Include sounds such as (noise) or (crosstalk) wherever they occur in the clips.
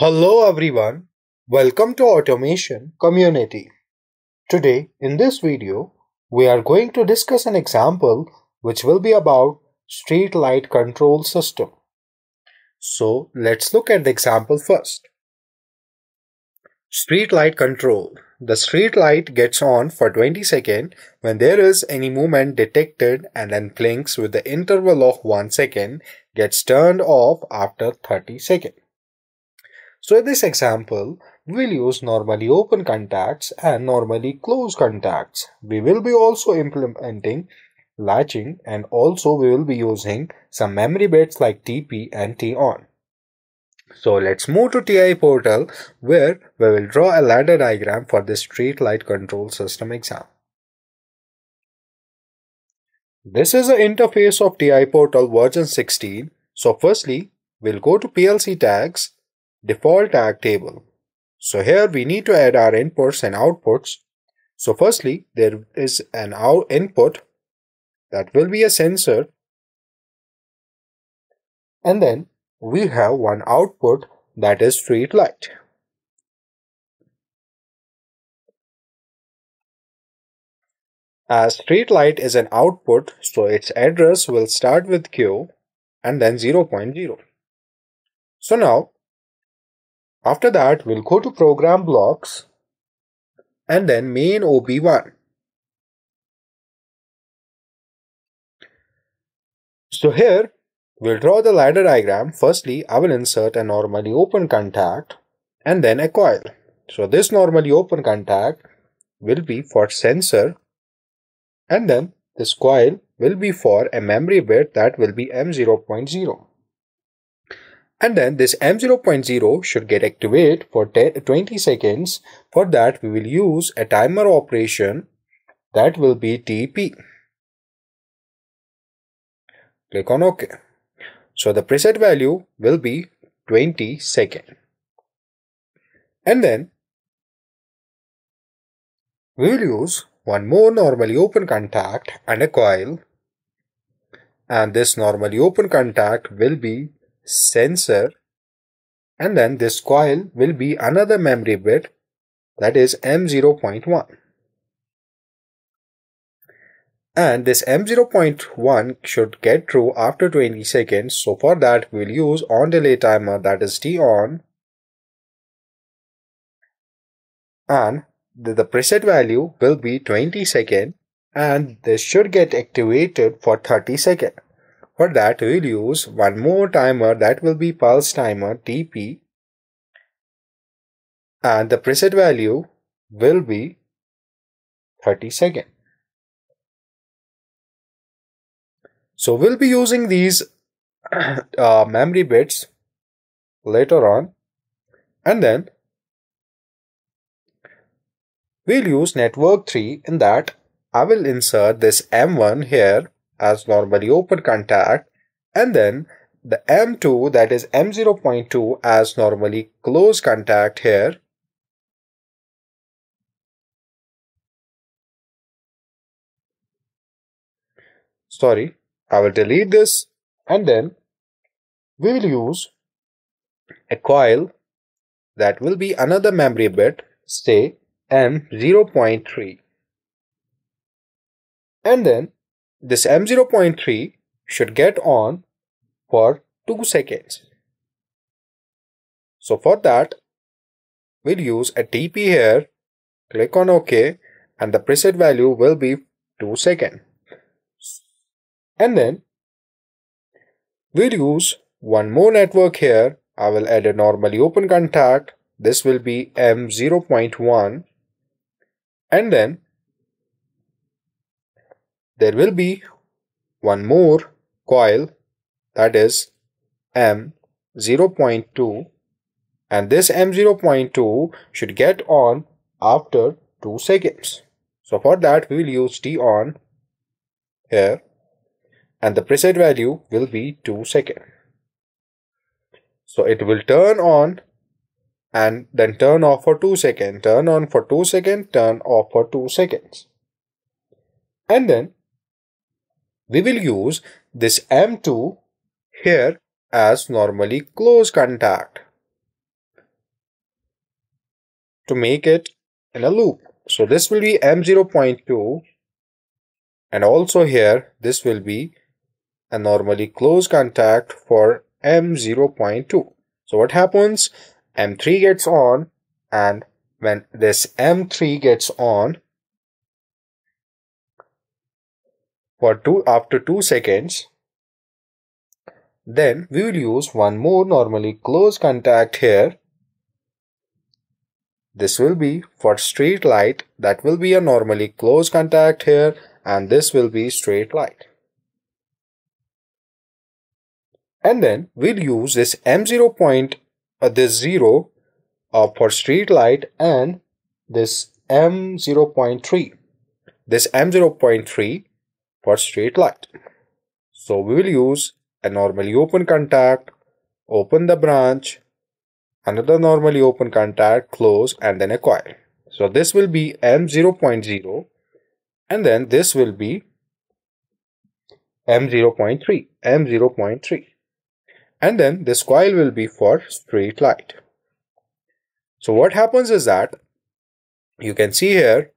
Hello everyone, welcome to Automation Community. Today in this video, we are going to discuss an example which will be about street light control system. So let's look at the example first. Street light control. The street light gets on for 20 seconds when there is any movement detected and then blinks with the interval of 1 second gets turned off after 30 seconds. So in this example, we'll use normally open contacts and normally closed contacts. We will be also implementing latching and also we will be using some memory bits like TP and T-on. So let's move to TIA portal where we will draw a ladder diagram for the street light control system exam. This is the interface of TIA portal version 16. So firstly, we'll go to PLC tags default tag table. So here we need to add our inputs and outputs. So firstly, there is an out input that will be a sensor. And then we have one output that is street light. As street light is an output, so its address will start with Q and then 0.0. So now after that, we'll go to program blocks and then main OB1. So here, we'll draw the ladder diagram. Firstly, I will insert a normally open contact and then a coil. So this normally open contact will be for sensor and then this coil will be for a memory bit that will be M0.0 and then this M0.0 should get activated for 20 seconds. For that we will use a timer operation that will be TP. Click on OK. So the preset value will be 20 second. And then we will use one more normally open contact and a coil and this normally open contact will be sensor and then this coil will be another memory bit that is M0.1 and this M0.1 should get true after 20 seconds so for that we'll use on delay timer that is T on and the, the preset value will be 20 second and this should get activated for 30 second for that, we'll use one more timer that will be pulse timer TP and the preset value will be 30 second. So we'll be using these (coughs) uh, memory bits later on. And then we'll use network 3 in that. I will insert this M1 here as normally open contact and then the M2 that is M0.2 as normally close contact here. Sorry I will delete this and then we will use a coil that will be another memory bit say M0.3 and then this M0.3 should get on for 2 seconds. So for that, we'll use a TP here, click on OK and the preset value will be 2 seconds. And then we'll use one more network here. I will add a normally open contact. This will be M0.1 and then there will be one more coil that is M0.2 and this M0.2 should get on after 2 seconds. So for that we will use T on here and the preset value will be 2 seconds. So it will turn on and then turn off for 2 seconds, turn on for 2 seconds, turn off for 2 seconds. And then we will use this M2 here as normally close contact. to make it in a loop. So this will be M0.2 and also here this will be a normally closed contact for M0.2. So what happens? M3 gets on and when this M3 gets on for two after 2 seconds then we will use one more normally closed contact here. This will be for straight light. That will be a normally closed contact here and this will be straight light. And then we'll use this M0 point uh, this 0 uh, for street light and this M0.3 this M0.3 for straight light. So we will use a normally open contact open the branch another normally open contact close and then a coil so this will be M0.0 and then this will be M0.3 M0.3 and then this coil will be for straight light. So what happens is that you can see here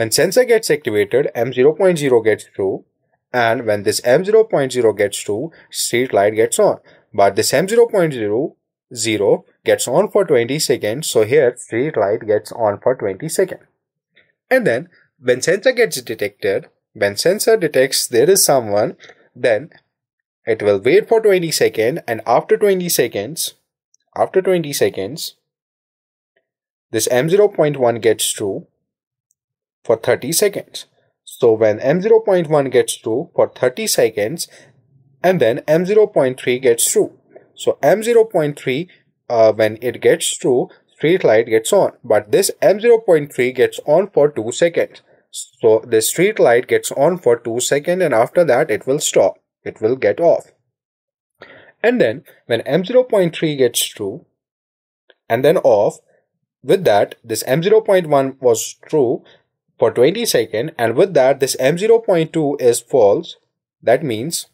when sensor gets activated M0.0 gets through and when this M0.0 gets through street light gets on. But this M0.0 gets on for 20 seconds so here street light gets on for 20 seconds. And then when sensor gets detected when sensor detects there is someone then it will wait for 20 seconds and after 20 seconds after 20 seconds this m0.1 gets true for 30 seconds. So when m0.1 gets true for 30 seconds and then m0.3 gets true so m0.3 uh, when it gets true street light gets on. But this m0.3 gets on for 2 seconds. So the street light gets on for 2 seconds and after that it will stop. It will get off. And then when M0.3 gets true and then off, with that this M0.1 was true for 20 seconds and with that this M0.2 is false. That means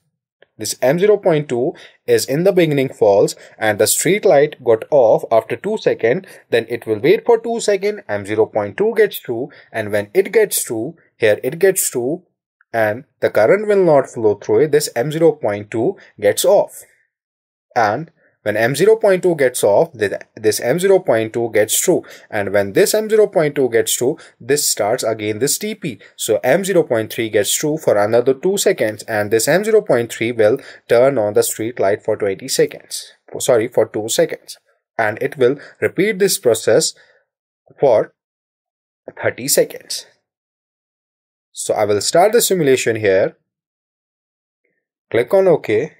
this M0.2 is in the beginning false and the street light got off after 2 seconds then it will wait for 2 seconds M0.2 gets true and when it gets true here it gets true and the current will not flow through it, this M0.2 gets off. And when M0.2 gets off, this M0.2 gets true. And when this M0.2 gets true, this starts again this TP. So M0.3 gets true for another 2 seconds and this M0.3 will turn on the street light for 20 seconds. Sorry, for 2 seconds. And it will repeat this process for 30 seconds. So I will start the simulation here. Click on OK.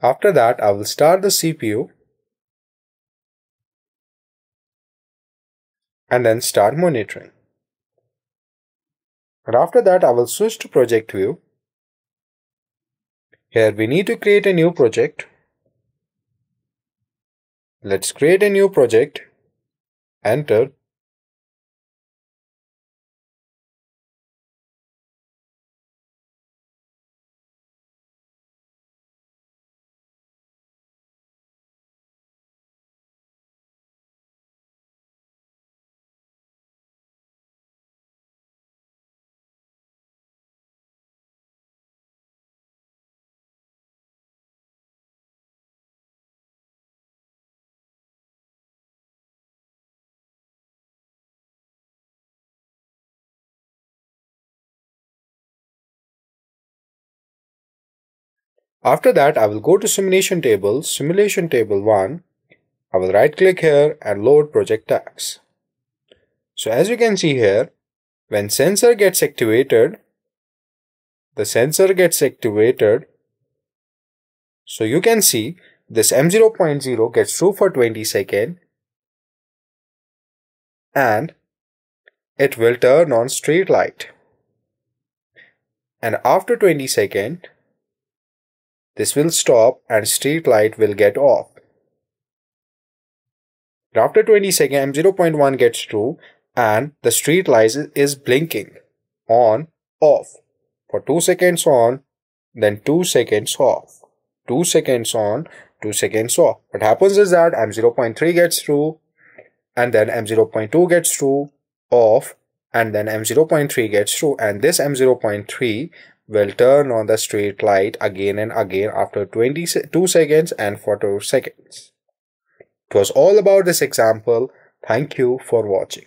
After that, I will start the CPU and then start monitoring. And after that, I will switch to project view. Here we need to create a new project. Let's create a new project. Enter. After that, I will go to simulation table, simulation table 1. I will right click here and load project tags. So as you can see here, when sensor gets activated, the sensor gets activated. So you can see this M0.0 gets true for 20 seconds and it will turn on street light. And after 20 seconds, this will stop and street light will get off. After 20 seconds, M0.1 gets true and the street light is blinking on, off. For 2 seconds on, then 2 seconds off. 2 seconds on, 2 seconds off. What happens is that M0.3 gets true and then M0.2 gets true, off, and then M0.3 gets true. And this M0.3 will turn on the street light again and again after 22 seconds and for 2 seconds. It was all about this example. Thank you for watching.